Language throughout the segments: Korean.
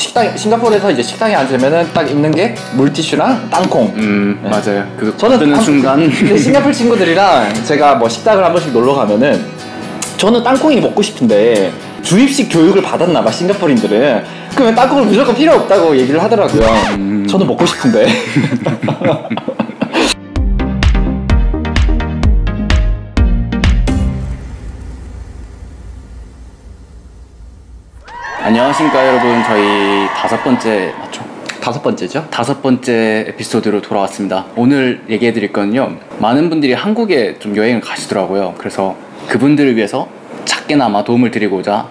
식당 싱가포르에서 이제 식당에 앉으면은 딱 있는 게 물티슈랑 땅콩. 음 맞아요. 그 저는 뜨는 한- 순간 근데 싱가포르 친구들이랑 제가 뭐 식당을 한 번씩 놀러 가면은 저는 땅콩이 먹고 싶은데 주입식 교육을 받았나 봐 싱가포르인들은 그러면 땅콩은 무조건 필요 없다고 얘기를 하더라고요. 저는 먹고 싶은데. 안녕하십니까 여러분 저희 다섯 번째 맞죠? 다섯 번째죠? 다섯 번째 에피소드로 돌아왔습니다. 오늘 얘기해 드릴 건요. 많은 분들이 한국에 좀 여행을 가시더라고요. 그래서 그분들을 위해서 작게나마 도움을 드리고자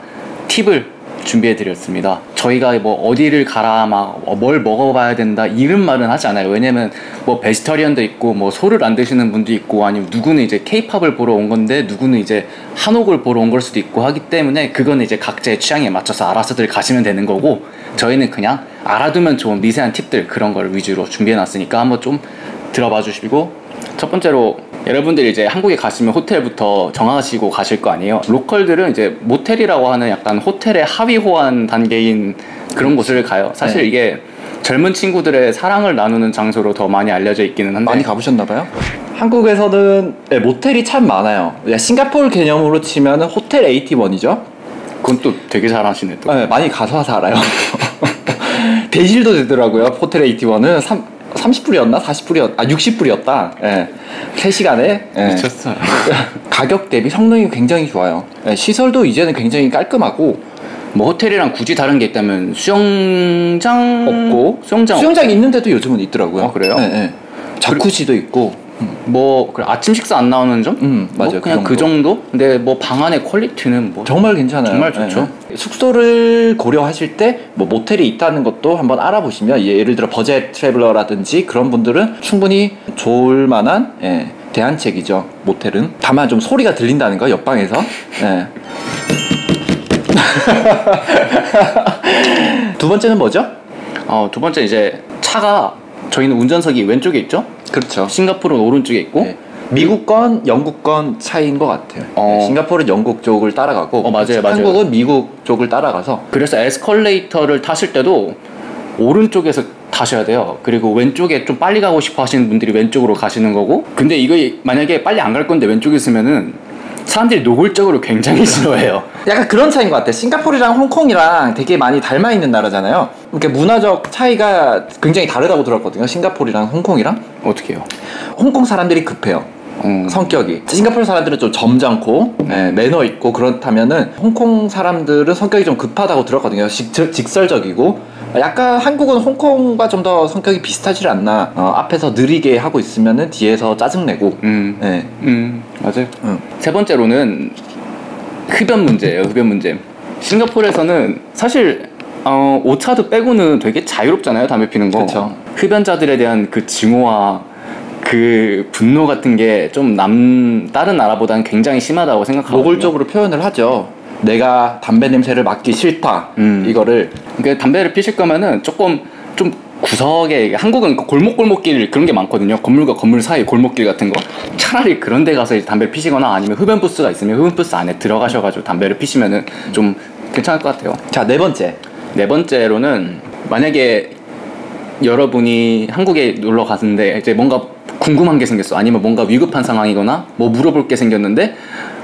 팁을 준비해 드렸습니다. 저희가 뭐 어디를 가라 막 뭘 먹어봐야 된다 이런 말은 하지 않아요. 왜냐면 뭐 베지터리언도 있고 뭐 소를 안 드시는 분도 있고 아니면 누구는 이제 케이팝을 보러 온 건데 누구는 이제 한옥을 보러 온 걸 수도 있고 하기 때문에 그거는 이제 각자의 취향에 맞춰서 알아서들 가시면 되는 거고 저희는 그냥 알아두면 좋은 미세한 팁들 그런 걸 위주로 준비해 놨으니까 한번 좀 들어봐 주시고 첫 번째로 여러분들이 이제 한국에 가시면 호텔부터 정하시고 가실 거 아니에요. 로컬들은 이제 모텔이라고 하는 약간 호텔의 하위 호환 단계인 그런 곳을 가요. 사실 네. 이게 젊은 친구들의 사랑을 나누는 장소로 더 많이 알려져 있기는 한데 많이 가보셨나 봐요? 한국에서는 네, 모텔이 참 많아요. 야, 싱가포르 개념으로 치면 호텔 81이죠. 그건 또 되게 잘하시네 또. 네, 많이 가서 알아요. 대실도 되더라고요. 호텔 81은 3, 30불이었나? 40불이었, 아, 60불이었다. 예. 3시간에. 예. 미쳤어요. 가격 대비 성능이 굉장히 좋아요. 예, 시설도 이제는 굉장히 깔끔하고 뭐 호텔이랑 굳이 다른 게 있다면 수영장 없고 수영장 수영장 있는데도 요즘은 있더라고요. 아, 그래요? 예, 예. 자쿠지도 있고 뭐 그래, 아침 식사 안 나오는 점? 음, 뭐 맞아요. 그냥 그그 정도? 근데 뭐 방 안의 퀄리티는 뭐 정말 괜찮아요. 정말 좋죠. 예. 숙소를 고려하실 때 뭐 모텔이 있다는 것도 한번 알아보시면 예, 예를 들어 버젯 트래블러라든지 그런 분들은 충분히 좋을 만한 예, 대안책이죠. 모텔은 다만 좀 소리가 들린다는 거 옆방에서. 예. 두 번째는 뭐죠? 어, 두 번째 이제 차가 저희는 운전석이 왼쪽에 있죠? 그렇죠. 싱가포르는 오른쪽에 있고 예. 미국 건 영국 건 차이인 것 같아요. 어. 예, 싱가포르는 영국 쪽을 따라가고 어, 맞아요, 맞아요. 한국은 미국 쪽을 따라가서 그래서 에스컬레이터를 타실 때도 오른쪽에서 타셔야 돼요. 그리고 왼쪽에 좀 빨리 가고 싶어 하시는 분들이 왼쪽으로 가시는 거고. 근데 이거 만약에 빨리 안 갈 건데 왼쪽에 있으면은 사람들이 노골적으로 굉장히 싫어해요. 약간 그런 차이인 것 같아요. 싱가포르랑 홍콩이랑 되게 많이 닮아 있는 나라잖아요. 그러니까 문화적 차이가 굉장히 다르다고 들었거든요. 싱가포르랑 홍콩이랑 어떻게 해요? 홍콩 사람들이 급해요. 음. 성격이 싱가포르 사람들은 좀 점잖고 예, 매너 있고 그렇다면은 홍콩 사람들은 성격이 좀 급하다고 들었거든요. 직, 직설적이고 약간 한국은 홍콩과 좀 더 성격이 비슷하지 않나. 어, 앞에서 느리게 하고 있으면은 뒤에서 짜증내고. 음. 예. 음. 맞아요. 음. 세 번째로는 흡연 문제예요. 흡연 문제. 싱가포르에서는 사실 어, 오차도 빼고는 되게 자유롭잖아요. 담배 피는 거. 그쵸. 흡연자들에 대한 그 증오와 그 분노 같은 게 좀 남 다른 나라보다는 굉장히 심하다고 생각하거든요. 노골적으로 표현을 하죠. 내가 담배 냄새를 맡기 싫다. 음. 이거를 그러니까 담배를 피실 거면은 조금 좀 구석에 한국은 그 골목골목길 그런 게 많거든요. 건물과 건물 사이 골목길 같은 거. 차라리 그런 데 가서 담배를 피시거나 아니면 흡연 부스가 있으면 흡연 부스 안에 들어가셔 가지고 담배를 피시면은 좀 괜찮을 것 같아요. 자 네 번째 네 번째로는 만약에 여러분이 한국에 놀러 갔는데 이제 뭔가 궁금한 게 생겼어. 아니면 뭔가 위급한 상황이거나 뭐 물어볼 게 생겼는데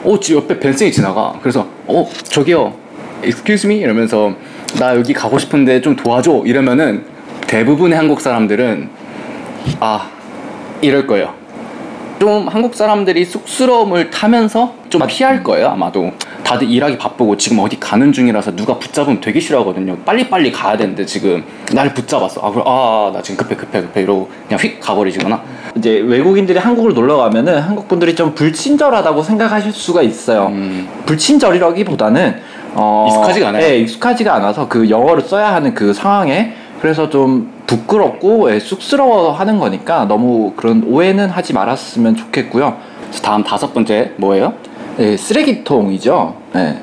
어, 지 옆에 벤슨이 지나가. 그래서 어 저기요. Excuse me? 이러면서 나 여기 가고 싶은데 좀 도와줘. 이러면은 대부분의 한국 사람들은 아 이럴 거예요 좀 한국 사람들이 쑥스러움을 타면서 좀 피할 거예요 아마도 다들 일하기 바쁘고 지금 어디 가는 중이라서 누가 붙잡으면 되게 싫어하거든요 빨리빨리 가야 되는데 지금 나를 붙잡았어 아 그래 아나 지금 급해 급해 급해 이러고 그냥 휙 가버리시거나 이제 외국인들이 한국을 놀러 가면은 한국 분들이 좀 불친절하다고 생각하실 수가 있어요. 음. 불친절이라기보다는 어, 익숙하지가 않아요. 예, 익숙하지가 않아서 그 영어를 써야 하는 그 상황에 그래서 좀 부끄럽고 예, 쑥스러워하는 거니까 너무 그런 오해는 하지 말았으면 좋겠고요. 다음 다섯 번째 뭐예요? 예, 쓰레기통이죠. 예.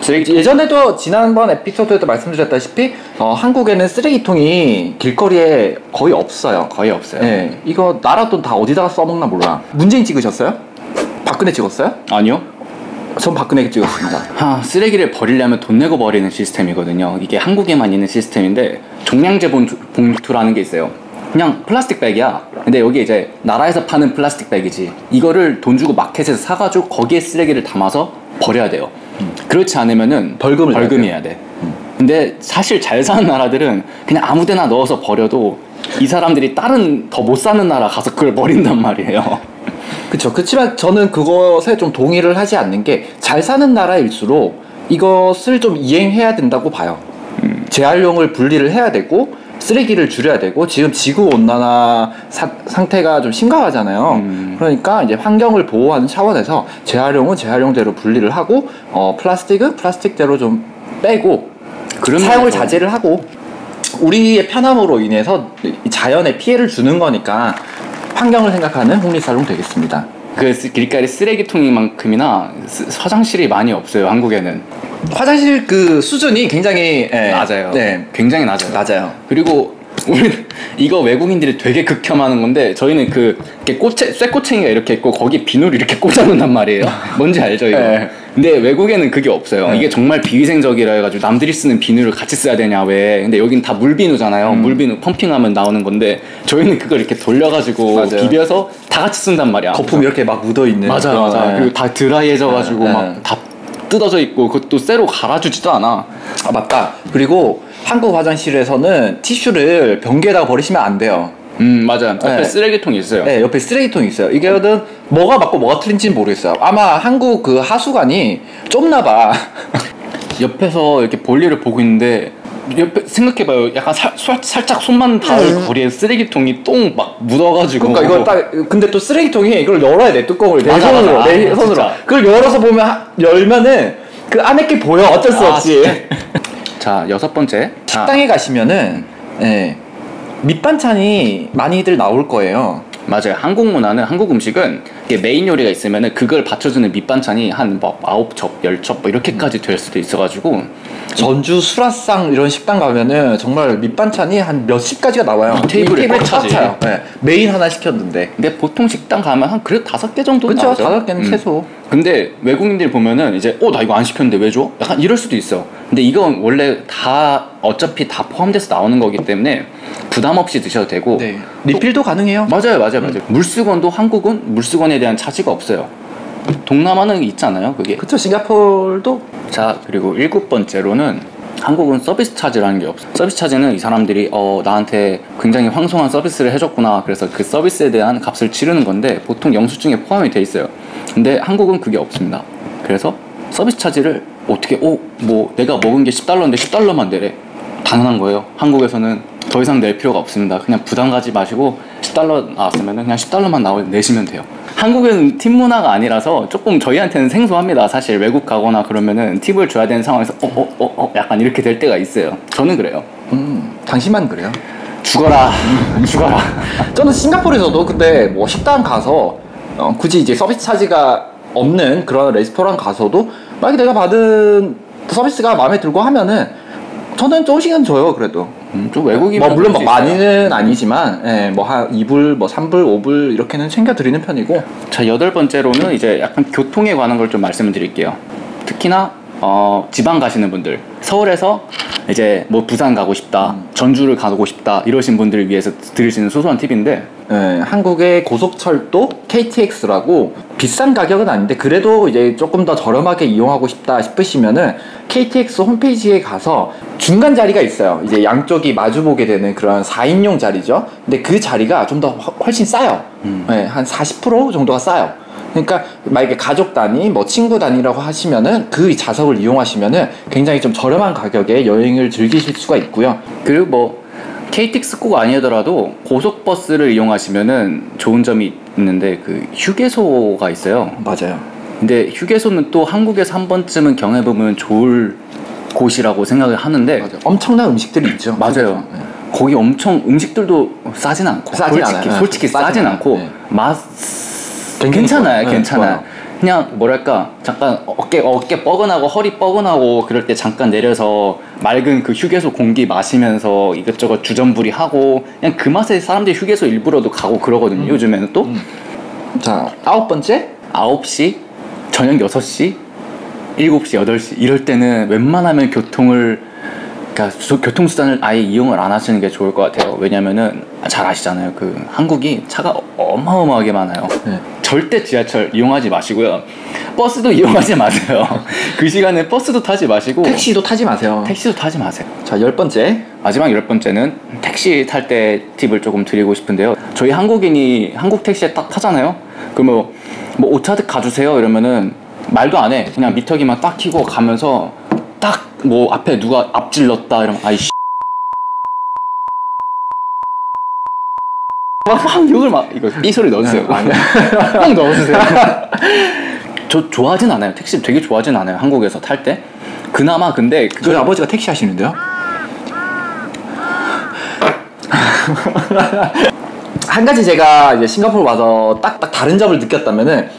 쓰레기 예전에도 지난번 에피소드에도 말씀드렸다시피 어, 한국에는 쓰레기통이 길거리에 거의 없어요. 거의 없어요 예, 이거 나라 돈 다 어디다가 써먹나 몰라. 문재인 찍으셨어요? 박근혜 찍었어요? 아니요 전 박근혜 찍었습니다. 하, 쓰레기를 버리려면 돈 내고 버리는 시스템이거든요. 이게 한국에만 있는 시스템인데 종량제 봉투, 봉투라는 게 있어요. 그냥 플라스틱 백이야. 근데 여기 이제 나라에서 파는 플라스틱 백이지. 이거를 돈 주고 마켓에서 사가지고 거기에 쓰레기를 담아서 버려야 돼요. 그렇지 않으면은 벌금을 벌금이어야 돼. 근데 사실 잘 사는 나라들은 그냥 아무데나 넣어서 버려도 이 사람들이 다른 더 못 사는 나라 가서 그걸 버린단 말이에요. 그렇죠. 그렇지만 저는 그것에 좀 동의를 하지 않는 게 잘 사는 나라일수록 이것을 좀 이행해야 된다고 봐요. 재활용을 분리를 해야 되고 쓰레기를 줄여야 되고 지금 지구 온난화 사- 상태가 좀 심각하잖아요. 음. 그러니까 이제 환경을 보호하는 차원에서 재활용은 재활용대로 분리를 하고 어, 플라스틱은 플라스틱대로 좀 빼고 사용을 자제를 하고 우리의 편함으로 인해서 이 자연에 피해를 주는 거니까 환경을 생각하는 홍리살롱 되겠습니다. 그 쓰- 길가에 쓰레기통만큼이나 스- 화장실이 많이 없어요 한국에는 화장실 그 수준이 굉장히 예, 낮아요. 네, 굉장히 낮아요. 낮아요. 그리고 우리 이거 외국인들이 되게 극혐하는 건데 저희는 그 이렇게 꼬챙 쇠꼬챙이가 이렇게 있고 거기 비누를 이렇게 꽂아놓는단 말이에요. 뭔지 알죠 이거? 네. 근데 외국에는 그게 없어요. 네. 이게 정말 비위생적이라 해가지고 남들이 쓰는 비누를 같이 써야 되냐 왜? 근데 여긴 다 물비누잖아요. 음. 물비누 펌핑하면 나오는 건데 저희는 그걸 이렇게 돌려가지고 맞아요. 비벼서 다 같이 쓴단 말이야. 거품 이렇게 막 묻어 있는 맞아 맞아. 네. 그리고 다 드라이해져가지고 네. 막다 뜯어져 있고 그것도 쇠로 갈아주지도 않아. 아 맞다. 그리고 한국 화장실에서는 티슈를 변기에다가 버리시면 안 돼요. 음 맞아. 옆에 네. 쓰레기통이 있어요. 네, 옆에 쓰레기통이 있어요. 이게는 뭐가 맞고 뭐가 틀린지는 모르겠어요. 아마 한국 그 하수관이 좁나 봐. 옆에서 이렇게 볼일을 보고 있는데 옆에 생각해봐요. 약간 살, 살, 살짝 손만 닿을 거리에 쓰레기통이 똥 막 묻어가지고. 그러니까 이걸 딱 근데 또 쓰레기통이 이걸 열어야 돼 뚜껑을 내 맞아, 손으로 맞아. 내 아, 손으로 진짜. 그걸 열어서 보면 하- 열면은 그 안에 게 보여 어쩔 수 아, 없이 자 여섯 번째. 자, 식당에 가시면은 예, 밑반찬이 많이들 나올 거예요. 맞아요. 한국 문화는 한국 음식은 이게 메인 요리가 있으면은 그걸 받쳐주는 밑반찬이 한뭐 아홉 첩, 열 첩, 뭐 이렇게까지 될 수도 있어가지고 전주 수라상 이런 식당 가면은 정말 밑반찬이 한 몇십 가지가 나와요. 이 테이블에 꽉꽉 차지. 차요. 예, 메인 하나 시켰는데. 근데 보통 식당 가면 한 그릇 다섯 개 정도 그쵸, 나오죠. 다섯 개는 음. 최소. 근데 외국인들 보면은 이제 어 나 이거 안 시켰는데 왜 줘? 약간 이럴 수도 있어. 근데 이건 원래 다 어차피 다 포함돼서 나오는 거기 때문에 부담 없이 드셔도 되고 네. 리필도 가능해요. 맞아요, 맞아요, 맞아요. 물수건도 한국은 물수건에 대한 차지가 없어요. 동남아는 있잖아요, 그게. 그쵸, 싱가포르도 자, 그리고 일곱 번째로는 한국은 서비스 차지라는 게 없어. 서비스 차지는 이 사람들이 어 나한테 굉장히 황송한 서비스를 해줬구나. 그래서 그 서비스에 대한 값을 치르는 건데 보통 영수증에 포함이 돼 있어요. 근데 한국은 그게 없습니다. 그래서 서비스 차지를 어떻게 어뭐 내가 먹은 게 10달러인데 10달러만 내래. 당연한 거예요. 한국에서는 더 이상 낼 필요가 없습니다. 그냥 부담 가지 마시고 10달러 나왔으면 그냥 10달러만 나오 내시면 돼요. 한국은 팁 문화가 아니라서 조금 저희한테는 생소합니다. 사실 외국 가거나 그러면은 팁을 줘야 되는 상황에서 어, 어, 어, 어, 약간 이렇게 될 때가 있어요. 저는 그래요. 음, 당신만 그래요. 죽어라. 죽어라. 저는 싱가포르에서도 근데 뭐 식당 가서 어, 굳이 이제 서비스 차지가 없는 그런 레스토랑 가서도 만약에 내가 받은 서비스가 마음에 들고 하면은 저는 조금씩은 줘요 그래도 음, 좀 외국이면 뭐 물론 있어요. 많이는 아니지만 예, 뭐한 2불 뭐 3불 5불 이렇게는 챙겨 드리는 편이고 자 여덟 번째로는 이제 약간 교통에 관한 걸 좀 말씀을 드릴게요. 특히나 어, 지방 가시는 분들 서울에서 이제 뭐 부산 가고 싶다, 전주를 가고 싶다 이러신 분들을 위해서 드리시는 소소한 팁인데 예, 한국의 고속철도 KTX라고 비싼 가격은 아닌데 그래도 이제 조금 더 저렴하게 이용하고 싶다 싶으시면은 KTX 홈페이지에 가서 중간 자리가 있어요. 이제 양쪽이 마주보게 되는 그런 4인용 자리죠. 근데 그 자리가 좀 더 훨씬 싸요. 예, 한40% 정도가 싸요. 그러니까 만약에 가족 단위, 뭐 친구 단위라고 하시면은 그 좌석을 이용하시면은 굉장히 좀 저렴한 가격에 여행을 즐기실 수가 있고요. 그리고 뭐 KTX 꼭 아니더라도 고속버스를 이용하시면은 좋은 점이 있는데 그 휴게소가 있어요. 맞아요. 근데 휴게소는 또 한국에서 한 번쯤은 경험해보면 좋을 곳이라고 생각을 하는데 맞아요. 엄청난 음식들이 있죠. 맞아요. 네. 거기 엄청 음식들도 싸진 않고 싸진 솔직히 않아요. 솔직히 싸진 싸진. 않고 네. 맛 괜찮아요. 네, 괜찮아요. 그냥 뭐랄까 잠깐 어깨 어깨 뻐근하고 허리 뻐근하고 그럴 때 잠깐 내려서 맑은 그 휴게소 공기 마시면서 이것저것 주전부리 하고 그냥 그 맛에 사람들이 휴게소 일부러도 가고 그러거든요. 음. 요즘에는 또자 아홉 번째 9시 저녁 6시 7시, 8시 이럴 때는 웬만하면 교통을 그러니까 조- 교통수단을 아예 이용을 안 하시는 게 좋을 것 같아요. 왜냐면은 잘 아시잖아요. 그 한국이 차가 어마어마하게 많아요. 네. 절대 지하철 이용하지 마시고요. 버스도 이용하지 마세요. 그 시간에 버스도 타지 마시고 택시도 타지 마세요. 택시도 타지 마세요. 자, 열 번째. 마지막 열 번째는 택시 탈 때 팁을 조금 드리고 싶은데요. 저희 한국인이 한국 택시에 딱 타잖아요. 그러면 뭐 오차득 가주세요 이러면은 말도 안 해. 그냥 미터기만 딱 키고 가면서 딱 뭐 앞에 누가 앞질렀다 이러면 아이씨. 막, 막 욕을 막 이거 삐 소리 넣어주세요. 아, 네. 막 넣어주세요. 저 좋아하진 않아요. 택시 되게 좋아하진 않아요. 한국에서 탈 때. 그나마 근데 저희 그걸 아버지가 택시 하시는데요. 한 가지 제가 이제 싱가포르 와서 딱딱 다른 점을 느꼈다면은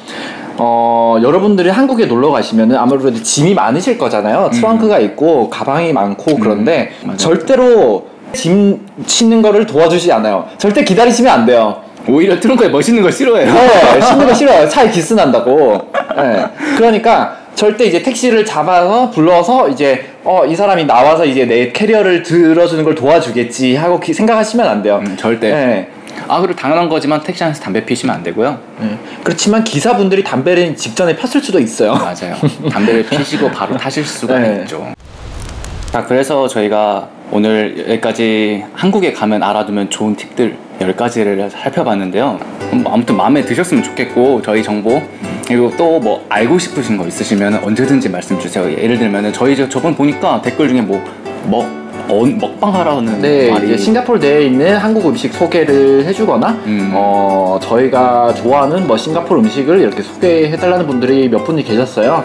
어 여러분들이 한국에 놀러 가시면은 아무래도 짐이 많으실 거잖아요. 트렁크가 있고 가방이 많고 그런데 맞아요. 절대로 짐 싣는 거를 도와주지 않아요. 절대 기다리시면 안 돼요. 오히려 트렁크에 멋있는 걸 싫어해요. 네, 싣는 거 싫어요. 차에 기스 난다고. 네. 그러니까 절대 이제 택시를 잡아서 불러서 이제 어 이 사람이 나와서 이제 내 캐리어를 들어주는 걸 도와주겠지 하고 기- 생각하시면 안 돼요. 음, 절대. 네. 아 그리고 당연한 거지만 택시 안에서 담배 피시면 안 되고요. 네. 그렇지만 기사분들이 담배를 직전에 폈을 수도 있어요. 맞아요. 담배를 피시고 바로 타실 수가 네. 있죠. 자 그래서 저희가 오늘 여기까지 한국에 가면 알아두면 좋은 팁들 10가지를 살펴봤는데요. 음, 아무튼 마음에 드셨으면 좋겠고 저희 정보 그리고 또 뭐 알고 싶으신 거 있으시면 언제든지 말씀 주세요. 예를 들면 저희 저- 저번 보니까 댓글 중에 뭐먹 먹방하라는 네, 말이 이제 싱가포르 내에 있는 한국 음식 소개를 해주거나, 음. 어, 저희가 좋아하는 뭐 싱가포르 음식을 이렇게 소개해달라는 분들이 몇 분이 계셨어요.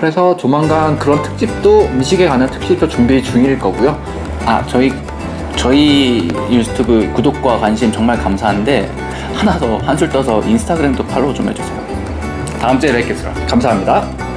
그래서 조만간 그런 특집도, 음식에 관한 특집도 준비 중일 거고요. 아 저희 저희 유튜브 구독과 관심 정말 감사한데 하나 더 한술 떠서 인스타그램도 팔로우 좀 해주세요. 다음 주에 뵙겠습니다. 감사합니다.